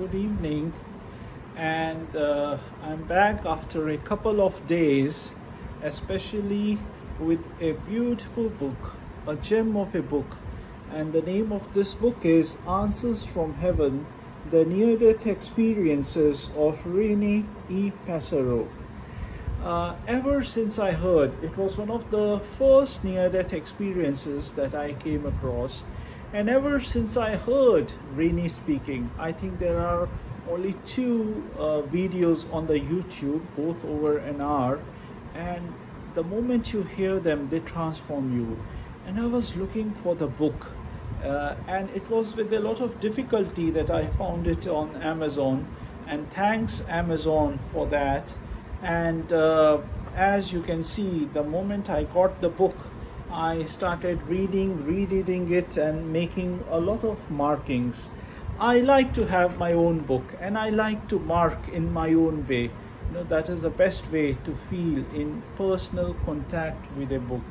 good evening. And uh, I'm back after a couple of days, especially with a beautiful book, a gem of a book. And the name of this book is Answers from Heaven The Near Death Experiences of Rene E. Passero. Uh, ever since I heard, it was one of the first near death experiences that I came across. And ever since I heard Reinee speaking, I think there are only two uh, videos on the YouTube, both over an hour. And the moment you hear them, they transform you. And I was looking for the book. Uh, and it was with a lot of difficulty that I found it on Amazon. And thanks, Amazon, for that and uh, as you can see the moment i got the book i started reading rereading it and making a lot of markings. I like to have my own book and i like to mark in my own way. You know that is the best way to feel in personal contact with a book.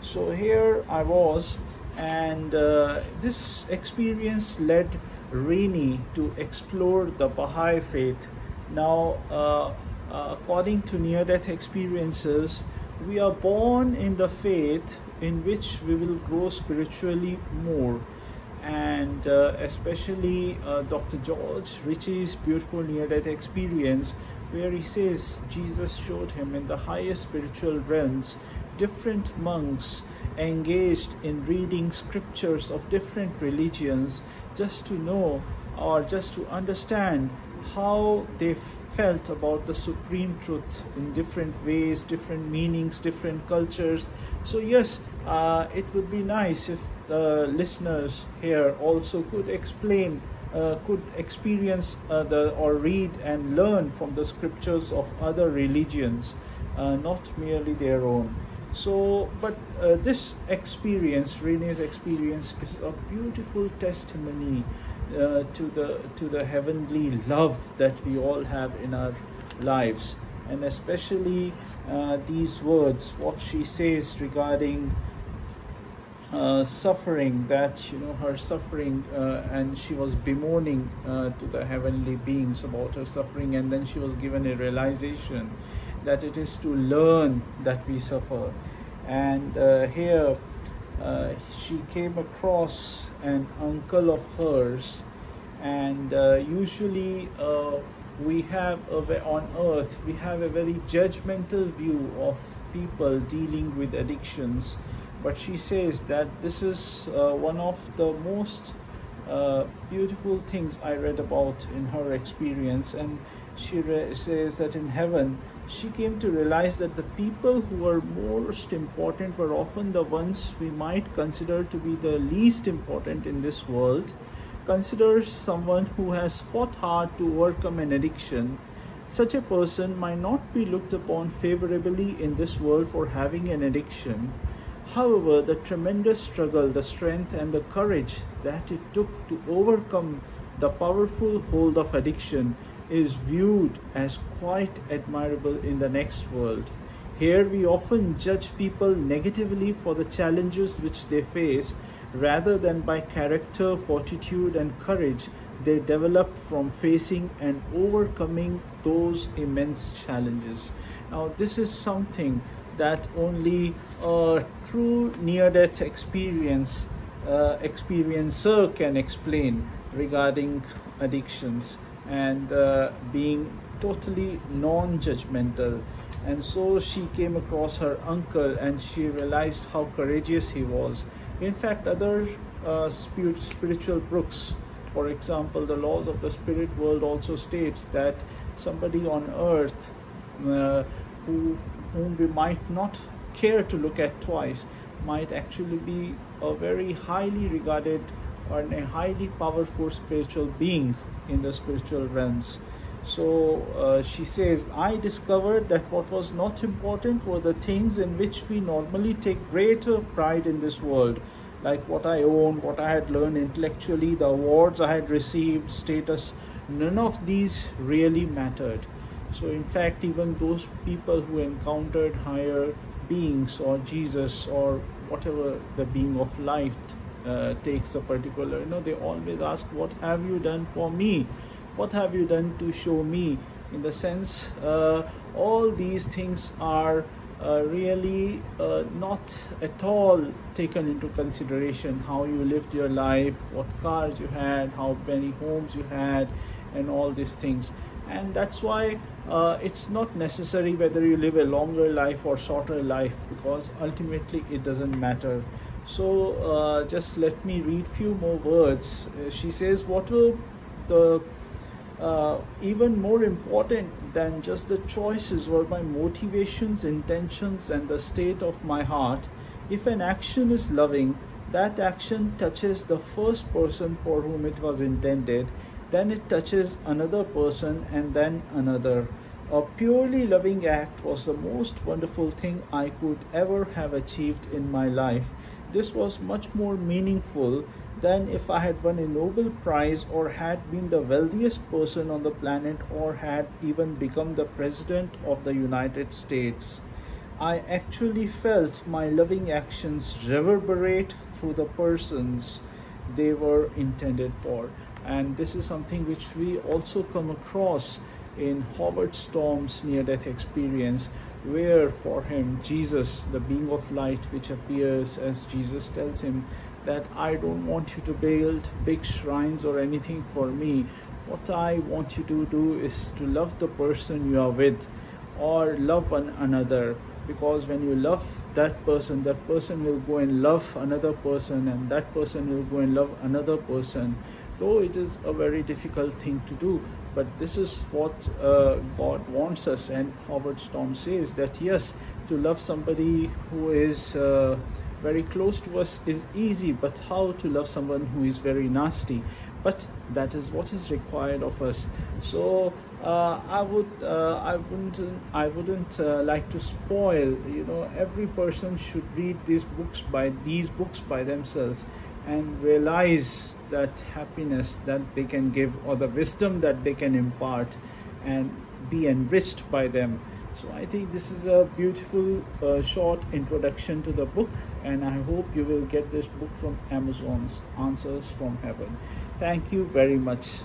So here i was and uh, this experience led Reinee to explore the Baha'i faith. Now, uh, uh, according to near death experiences, we are born in the faith in which we will grow spiritually more. And uh, especially uh, Dr. George Ritchie's beautiful near death experience, where he says Jesus showed him in the highest spiritual realms different monks engaged in reading scriptures of different religions just to know or just to understand how they felt about the supreme truth in different ways, different meanings, different cultures. So, yes, uh, it would be nice if the listeners here also could explain, uh, could experience uh, the or read and learn from the scriptures of other religions, uh, not merely their own. So, but uh, this experience, Reinee's experience, is a beautiful testimony uh, to the to the heavenly love that we all have in our lives. And especially uh, these words what she says regarding uh, suffering that you know her suffering uh, and she was bemoaning uh, to the heavenly beings about her suffering and then she was given a realization that it is to learn that we suffer. And uh, here uh, she came across an uncle of hers. And uh, usually uh, we have a, on earth we have a very judgmental view of people dealing with addictions. But she says that this is uh, one of the most uh, beautiful things i read about in her experience. And she says that in heaven she came to realize that the people who were most important were often the ones we might consider to be the least important in this world. Consider someone who has fought hard to overcome an addiction. Such a person might not be looked upon favorably in this world for having an addiction. However, the tremendous struggle, the strength, and the courage that it took to overcome the powerful hold of addiction is viewed as quite admirable in the next world. Here we often judge people negatively for the challenges which they face rather than by character, fortitude, and courage they develop from facing and overcoming those immense challenges. Now, this is something that only a true near death experience uh, experiencer can explain regarding addictions and uh, being totally non-judgmental. And so she came across her uncle and she realized how courageous he was. In fact other uh, spiritual books for example the laws of the spirit world also states that somebody on earth uh, who whom we might not care to look at twice might actually be a very highly regarded or a highly powerful spiritual being in the spiritual realms. So uh, she says, I discovered that what was not important were the things in which we normally take greater pride in this world, like what I own, what I had learned intellectually, the awards I had received, status. None of these really mattered. So, in fact, even those people who encountered higher beings or Jesus or whatever the being of light uh, takes a particular you know they always ask what have you done for me? What have you done to show me? In the sense uh, all these things are uh, really uh, not at all taken into consideration. How you lived your life what cars you had how many homes you had and all these things. And that's why uh, it's not necessary whether you live a longer life or shorter life because ultimately it doesn't matter so uh, just let me read few more words uh, she says what will the uh, even more important than just the choices were my motivations, intentions, and the state of my heart. If an action is loving, that action touches the first person for whom it was intended, then it touches another person, and then another. A purely loving act was the most wonderful thing I could ever have achieved in my life. This was much more meaningful than if I had won a Nobel Prize or had been the wealthiest person on the planet or had even become the President of the United States. I actually felt my loving actions reverberate through the persons they were intended for. And this is something which we also come across in Howard Storm's near death experience, where for him, Jesus, the being of light, which appears as Jesus tells him that I don't want you to build big shrines or anything for me. What I want you to do is to love the person you are with or love one another because when you love that person that person will go and love another person and that person will go and love another person though it is a very difficult thing to do but this is what uh, god wants us and howard storm says that yes to love somebody who is uh, very close to us is easy but how to love someone who is very nasty? But that is what is required of us. So uh, I would uh, I wouldn't I wouldn't uh, like to spoil you know every person should read these books by these books by themselves and realize that happiness that they can give or the wisdom that they can impart and be enriched by them so I think this is a beautiful uh, short introduction to the book and I hope you will get this book from Amazon's Answers from Heaven. Thank you very much.